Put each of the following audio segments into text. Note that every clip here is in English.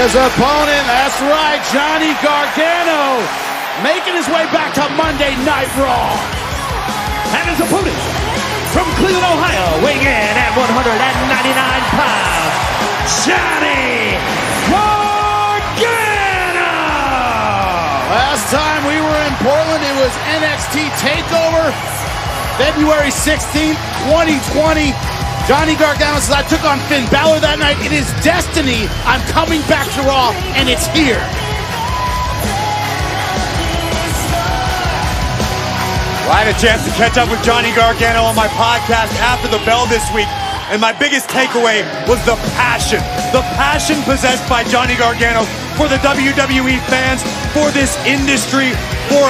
His opponent, that's right, Johnny Gargano, making his way back to Monday Night Raw. And his opponent, from Cleveland, Ohio, weighing in at 199 pounds, Johnny Gargano! Last time we were in Portland, it was NXT TakeOver, February 16th, 2020. Johnny Gargano says, I took on Finn Balor that night. It is destiny. I'm coming back to Raw, and it's here. Well, I had a chance to catch up with Johnny Gargano on my podcast after the bell this week, and my biggest takeaway was the passion. The passion possessed by Johnny Gargano for the WWE fans, for this industry, for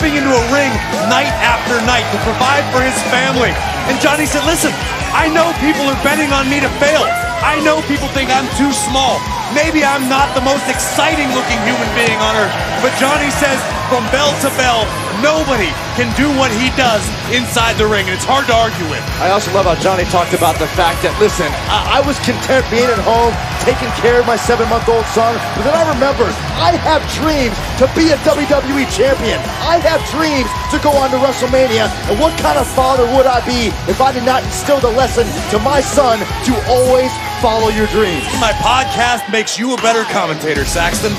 stepping into a ring night after night to provide for his family. And Johnny said, listen, I know people are betting on me to fail. I know people think I'm too small. Maybe I'm not the most exciting looking human being on earth. But Johnny says from bell to bell, nobody can do what he does inside the ring, and it's hard to argue with. I also love how Johnny talked about the fact that, listen, I, I was content being at home, taking care of my seven month old son, but then I remembered I have dreams to be a WWE champion. I have dreams to go on to WrestleMania, and what kind of father would I be if I did not instill the lesson to my son to always follow your dreams? My podcast makes you a better commentator, Saxton.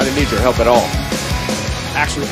I didn't need your help at all. Actually,